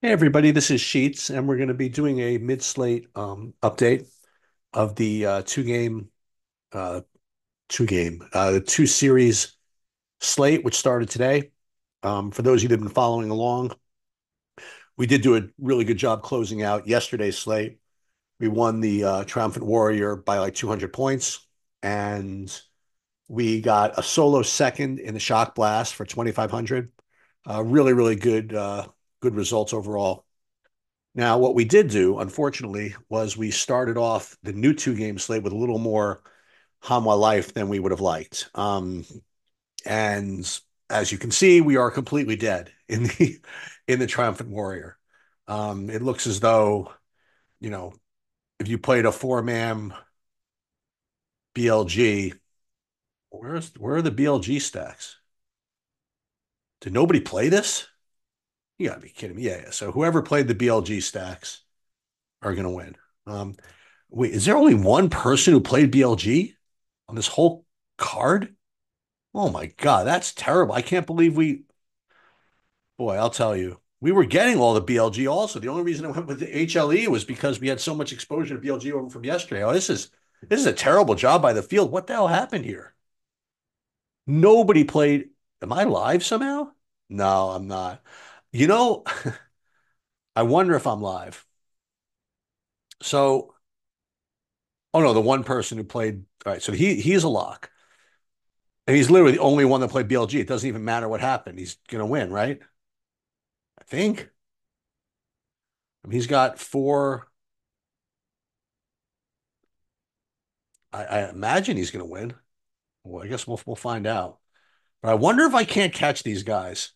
Hey everybody, this is Sheets, and we're going to be doing a mid-slate um, update of the uh, two-game, uh, two-game, uh, two-series slate, which started today. Um, for those of you that have been following along, we did do a really good job closing out yesterday's slate. We won the uh, Triumphant Warrior by like 200 points, and we got a solo second in the Shock Blast for 2,500. Uh, really, really good, uh, good results overall. Now, what we did do, unfortunately, was we started off the new two game slate with a little more Hanwha life than we would have liked. Um, and as you can see, we are completely dead in the in the Triumphant Warrior. Um, it looks as though, you know, if you played a four man BLG, where's where are the BLG stacks? Did nobody play this? You gotta be kidding me. Yeah, yeah. So whoever played the BLG stacks are gonna win. Um, wait, is there only one person who played BLG on this whole card? Oh my god, that's terrible. I can't believe we boy, I'll tell you. We were getting all the BLG also. The only reason I went with the HLE was because we had so much exposure to BLG over from yesterday. Oh, this is this is a terrible job by the field. What the hell happened here? Nobody played. Am I live somehow? No, I'm not. You know, I wonder if I'm live. So, oh no, the one person who played. All right, so he he's a lock, and he's literally the only one that played BLG. It doesn't even matter what happened. He's gonna win, right? I think. I mean, he's got four. I, I imagine he's gonna win. Well, I guess we'll we'll find out. But I wonder if I can't catch these guys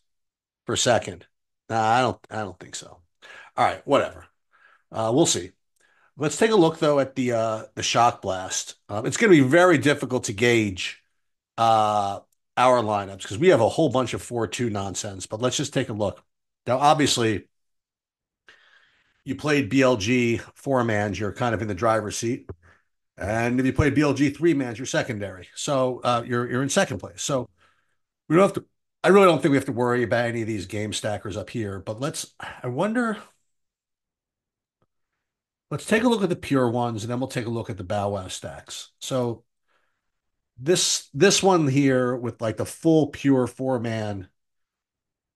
for a second. I don't. I don't think so. All right, whatever. Uh, we'll see. Let's take a look though at the uh, the shock blast. Um, it's going to be very difficult to gauge uh, our lineups because we have a whole bunch of four two nonsense. But let's just take a look. Now, obviously, you played BLG four mans, you're kind of in the driver's seat, and if you played BLG three mans, you're secondary. So uh, you're you're in second place. So we don't have to. I really don't think we have to worry about any of these game stackers up here. But let's. I wonder Let's take a look at the pure ones, and then we'll take a look at the Bow Wow stacks. So this this one here with like the full pure four man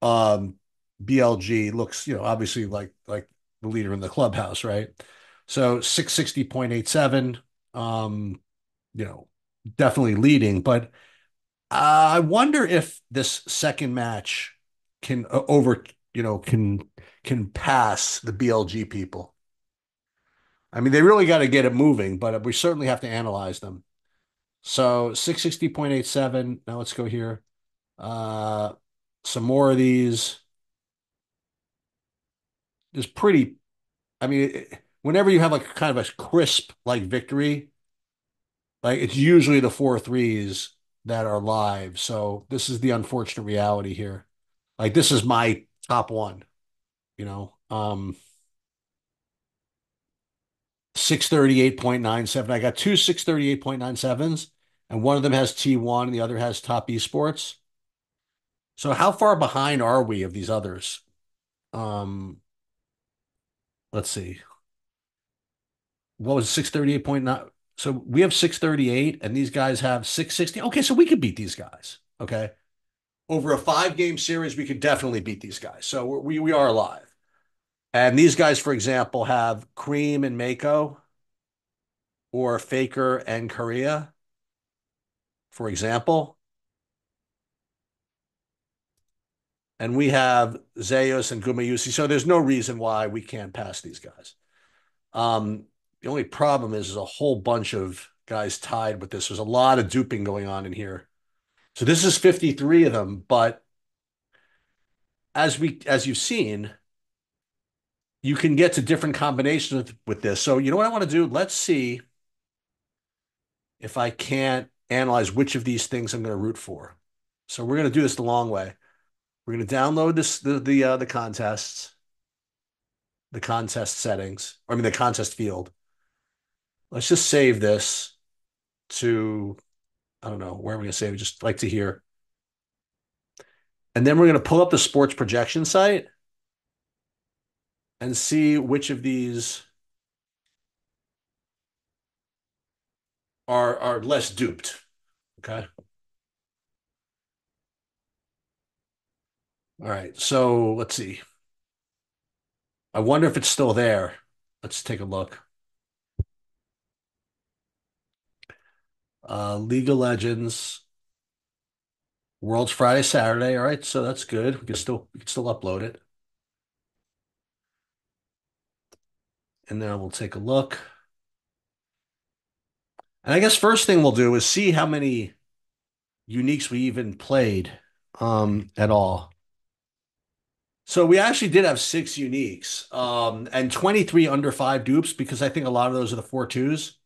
um BLG looks, you know, obviously like like the leader in the clubhouse, right? So 660.87, um, you know, definitely leading, but uh, I wonder if this second match can uh, over, you know, can can pass the BLG people. I mean, they really got to get it moving, but we certainly have to analyze them. So 660.87. Now let's go here. Uh, some more of these. Is pretty, I mean, whenever you have like kind of a crisp like victory, like it's usually the four threes that are live. So this is the unfortunate reality here. Like this is my top one, you know. Um, 638.97. I got two 638.97s, and one of them has T1 and the other has top esports. So how far behind are we of these others? Um, let's see. What was 638.9? So we have 638 and these guys have 660. Okay, so we could beat these guys. Okay. Over a five game series, we could definitely beat these guys. So we, we are alive. And these guys, for example, have Creme and Meiko or Faker and Keria, for example. And we have Zeus and Gumayusi. So there's no reason why we can't pass these guys. Um, the only problem is there's a whole bunch of guys tied with this. There's a lot of duping going on in here. So this is 53 of them, but as we as you've seen, you can get to different combinations with, with this. So you know what I want to do? Let's see if I can't analyze which of these things I'm going to root for. So we're going to do this the long way. We're going to download this the the uh, the contests, the contest settings. I mean the contest field. Let's just save this to I don't know where are going to save it. Just like to hear. And then we're going to pull up the sports projection site and see which of these are are less duped. Okay. All right. So let's see. I wonder if it's still there. Let's take a look. Uh, League of Legends. World's Friday, Saturday. All right, so that's good. We can still we can still upload it. And then we'll take a look. And I guess first thing we'll do is see how many uniques we even played um, at all. So we actually did have six uniques um, and 23 under five dupes because I think a lot of those are the four twos.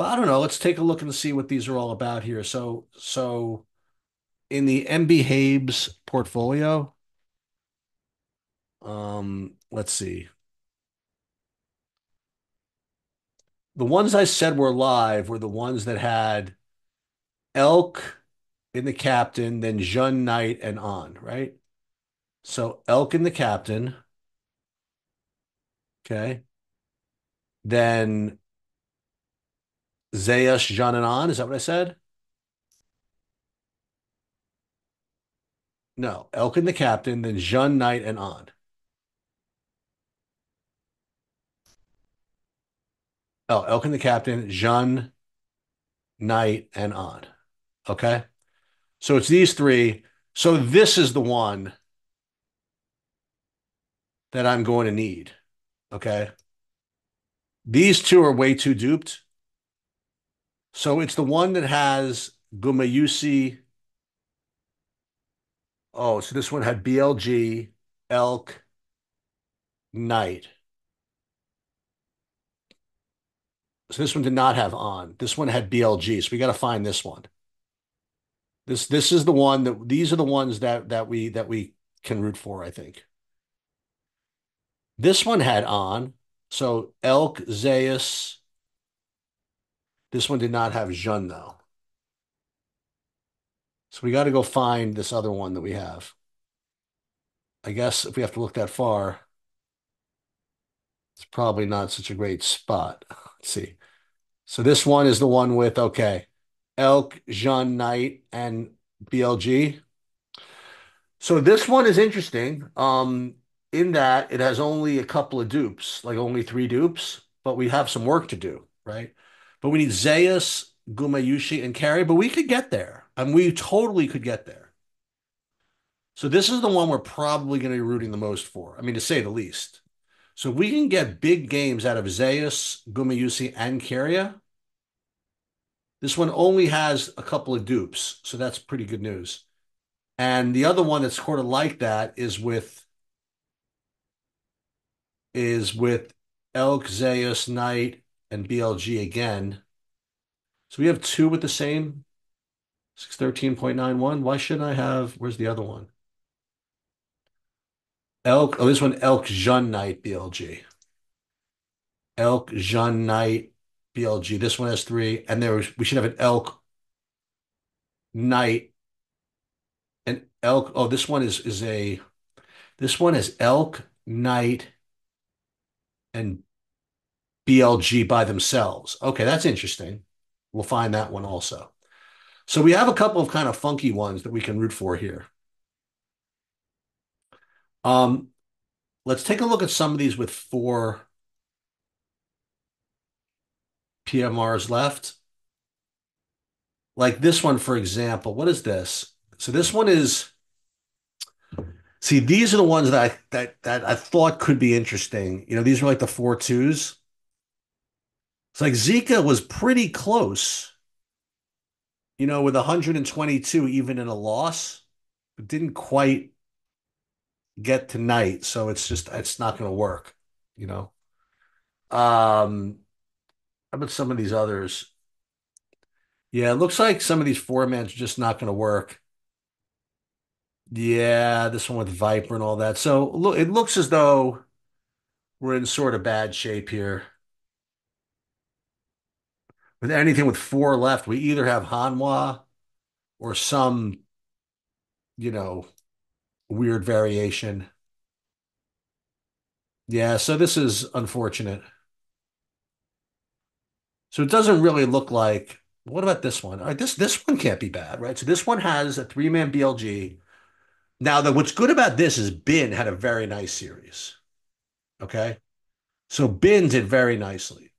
But I don't know. Let's take a look and see what these are all about here. So, so in the MB Habes portfolio, um, let's see. The ones I said were live were the ones that had Elk in the captain, then Xun Knight and on, right? So Elk in the captain. Okay. Then And on. Is that what I said? No. Elk in the captain, then Xun Knight, and on. Oh, Elk in the captain, Xun Knight, and on. Okay. So it's these three. So this is the one that I'm going to need. Okay. These two are way too duped. So it's the one that has Gumayusi. Oh, so this one had BLG, Elk, Knight. So this one did not have on. This one had BLG. So we got to find this one. This this is the one that these are the ones that that we that we can root for, I think. This one had on. So Elk, Zeus. This one did not have Jund though. So we got to go find this other one that we have. I guess if we have to look that far, it's probably not such a great spot. Let's see. So this one is the one with, okay, Elk, Xun Knight, and BLG. So this one is interesting um, in that it has only a couple of dupes, like only three dupes, but we have some work to do, right? But we need Zeus, Gumayusi, and Keria, but we could get there. And we totally could get there. So this is the one we're probably going to be rooting the most for. I mean, to say the least. So we can get big games out of Zeus, Gumayusi, and Keria, this one only has a couple of dupes, so that's pretty good news. And the other one that's sort of like that is with is with Elk, Zeus, Knight, and BLG again. So we have two with the same 613.91. Why shouldn't I have, where's the other one? Elk, oh, this one, Elk Jund Knight BLG. Elk Knight BLG. This one has three, and there we should have an Elk Knight and Elk. Oh, this one is is a this one is Elk Knight and BLG by themselves. Okay, that's interesting. We'll find that one also. So we have a couple of kind of funky ones that we can root for here. Um, let's take a look at some of these with four PMRs left. Like this one, for example. What is this? So this one is. See, these are the ones that I that that I thought could be interesting. You know, these are like the four twos. It's like Zeka was pretty close. You know, with 122, even in a loss, but didn't quite get tonight. So it's just it's not going to work. You know. Um, how about some of these others? Yeah, it looks like some of these formats are just not going to work. Yeah, this one with Viper and all that. So look, it looks as though we're in sort of bad shape here. With anything with four left, we either have Hanwha or some, you know, weird variation. Yeah, so this is unfortunate. So it doesn't really look like. What about this one? All right, this this one can't be bad, right? So this one has a three-man BLG. Now, the, what's good about this is Bin had a very nice series. Okay, so Bin did very nicely.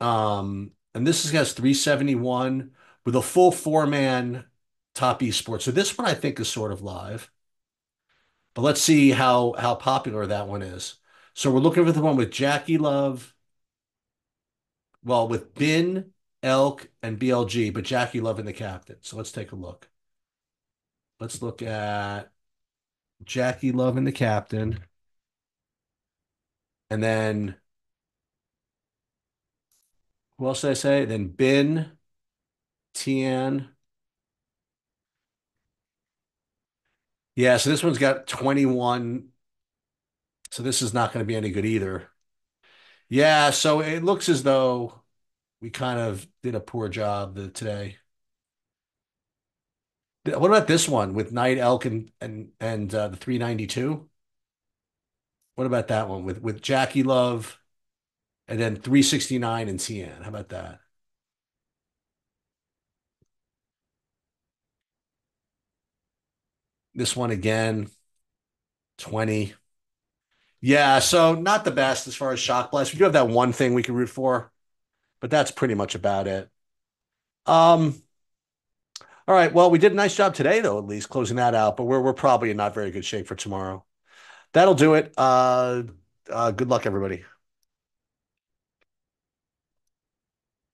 Um, and this has 371 with a full four-man top esports. So this one I think is sort of live. But let's see how how popular that one is. So we're looking for the one with JackeyLove, well, with Bin, Elk, and BLG, but JackeyLove and the captain. So let's take a look. Let's look at JackeyLove and the captain. And then who else did I say? Then Bin, Tian. Yeah, so this one's got 21. So this is not going to be any good either. Yeah, so it looks as though we kind of did a poor job today. What about this one with Knight Elk and and and uh, the 392? What about that one with with JackeyLove and then 369 in Tian? How about that? This one again, 20. Yeah, so not the best as far as shock blast. We do have that one thing we can root for, but that's pretty much about it. Um, all right. Well, we did a nice job today, though, at least closing that out, but we're we're probably in not very good shape for tomorrow. That'll do it. Uh, uh, good luck, everybody.